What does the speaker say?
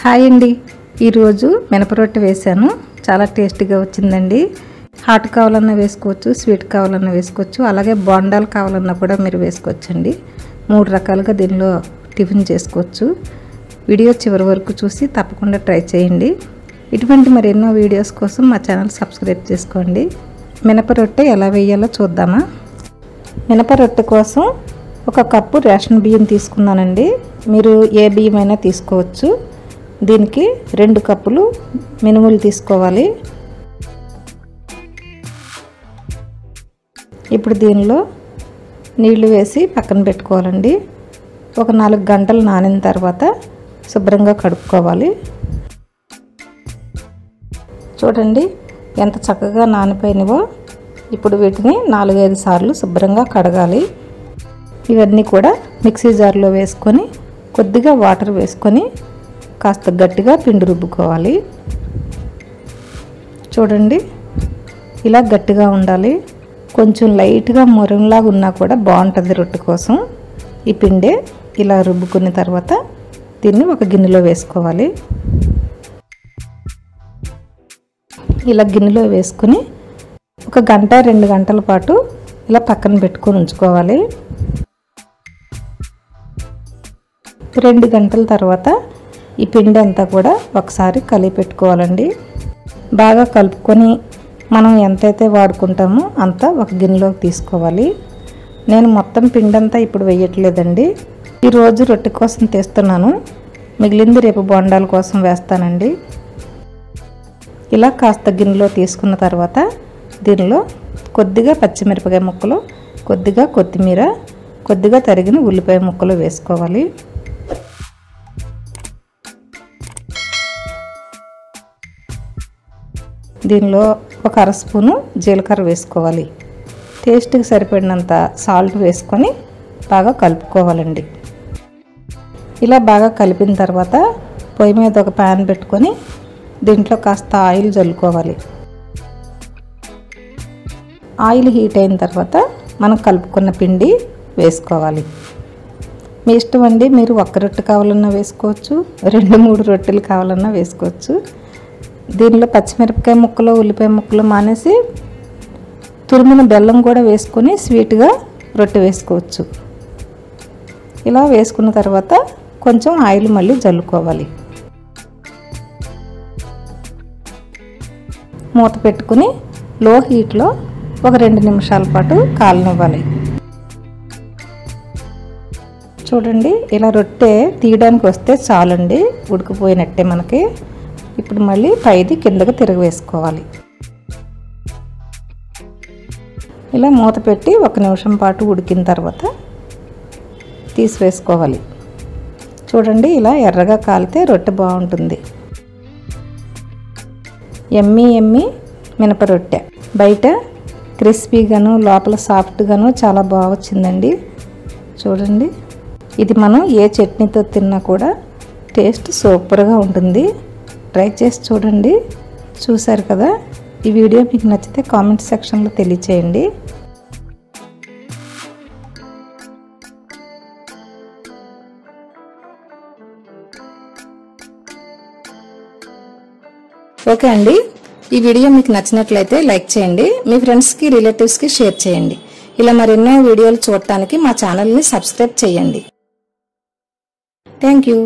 Hi అండి. ఈరోజు మినపరొట్టె వేశాను. చాలా టేస్టీగా వచ్చిందండి. హాట్ కావాలన్నా వేసుకోవచ్చు స్వీట్ కావాలన్నా వేసుకోవచ్చు అలాగే బొండాలు కావాలన్నా కూడా మీరు వేసుకోవచ్చండి. మూడు రకాలుగా దీనిలో టిఫిన్ చేసుకోవచ్చు. వీడియో చివరి వరకు చూసి తప్పకుండా ట్రై చేయండి. ఇటువంటి మరెన్నో వీడియోస్ కోసం మా ఛానల్ సబ్స్క్రైబ్ చేసుకోండి. మినపరొట్టె ఎలా వేయాలో చూద్దామా? మినపరొట్టె కోసం ఒక కప్పు రేషన్ బియ్యం తీసుకున్నానండి. మీరు ఏ బియ్యమైనా తీసుకోవచ్చు. దీనికి రెండు కప్పులు మినుములు తీసుకోవాలి. ఇప్పుడు దీనిలో నీళ్ళు వేసి పక్కన పెట్టుకోవాలండి. ఒక నాలుగు గంటలు నానిన తర్వాత శుభ్రంగా కడుక్కోవాలి. చూడండి ఎంత చక్కగా నానిపోయినవో. ఇప్పుడు వీటిని నాలుగైదు సార్లు శుభ్రంగా కడగాలి. ఇవన్నీ కూడా మిక్సీ జార్లో వేసుకొని కొద్దిగా వాటర్ వేసుకొని కాస్త గట్టిగా పిండి రుబ్బుకోవాలి. చూడండి ఇలా గట్టిగా ఉండాలి. కొంచెం లైట్గా మురంలాగా ఉన్నా కూడా బాగుంటుంది రొట్టె కోసం. ఈ పిండే ఇలా రుబ్బుకున్న తర్వాత దీన్ని ఒక గిన్నెలో వేసుకోవాలి. ఇలా గిన్నెలో వేసుకుని ఒక గంట రెండు గంటల పాటు ఇలా పక్కన పెట్టుకొని ఉంచుకోవాలి. రెండు గంటల తర్వాత ఈ పిండి అంతా కూడా ఒకసారి కలిపి పెట్టుకోవాలండి. బాగా కలుపుకొని మనం ఎంతైతే వాడుకుంటామో అంత ఒక గిన్నెలోకి తీసుకోవాలి. నేను మొత్తం పిండి అంతా ఇప్పుడు వేయట్లేదండి. ఈరోజు రొట్టె కోసం తీస్తున్నాను. మిగిలింది రేపు బొండాల కోసం వేస్తానండి. ఇలా కాస్త గిన్నెలో తీసుకున్న తర్వాత దీనిలో కొద్దిగా పచ్చిమిరపకాయ ముక్కలు కొద్దిగా కొత్తిమీర కొద్దిగా తరిగిన ఉల్లిపాయ ముక్కలు వేసుకోవాలి. దీనిలో ఒక అర స్పూను జీలకర్ర వేసుకోవాలి. టేస్ట్కి సరిపడినంత సాల్ట్ వేసుకొని బాగా కలుపుకోవాలండి. ఇలా బాగా కలిపిన తర్వాత పొయ్యి మీద ఒక ప్యాన్ పెట్టుకొని దీంట్లో కాస్త ఆయిల్ చల్లుకోవాలి ఆయిల్ హీట్ అయిన తర్వాత మనం కలుపుకున్న పిండి వేసుకోవాలి. మీ ఇష్టం అండి మీరు ఒక్క రొట్టె కావాలన్నా వేసుకోవచ్చు రెండు మూడు రొట్టెలు కావాలన్నా వేసుకోవచ్చు. దీనిలో పచ్చిమిరపకాయ ముక్కలు ఉల్లిపాయ ముక్కలు మానేసి తురిమిన బెల్లం కూడా వేసుకొని స్వీట్గా రొట్టె వేసుకోవచ్చు. ఇలా వేసుకున్న తర్వాత కొంచెం ఆయిల్ మళ్ళీ జల్లుకోవాలి. మూత పెట్టుకుని లో హీట్లో ఒక రెండు నిమిషాల పాటు కాలనివ్వాలి. చూడండి ఇలా రొట్టె తీయడానికి వస్తే చాలండి ఉడికిపోయినట్టే మనకి. ఇప్పుడు మళ్ళీ పైది కిందకి తిరగవేసుకోవాలి ఇలా మూత పెట్టి ఒక నిమిషం పాటు ఉడికిన తర్వాత తీసివేసుకోవాలి చూడండి ఇలా ఎర్రగా కాలితే రొట్టె బాగుంటుంది. ఎమ్మి ఎమ్మి మినప రొట్టె. బయట క్రిస్పీగాను లోపల సాఫ్ట్గాను చాలా బాగా వచ్చిందండి. చూడండి ఇది మనం ఏ చట్నీతో తిన్నా కూడా టేస్ట్ సూపర్గా ఉంటుంది. ట్రై చేసి చూడండి. చూశారు కదా? ఈ వీడియో మీకు నచ్చితే కామెంట్ సెక్షన్లో తెలియచేయండి. ఓకే అండి. ఈ వీడియో మీకు నచ్చినట్లయితే లైక్ చేయండి. మీ ఫ్రెండ్స్కి రిలేటివ్స్కి షేర్ చేయండి. ఇలా మరెన్నో వీడియోలు చూడటానికి మా ఛానల్ని సబ్స్క్రైబ్ చేయండి. Thank you.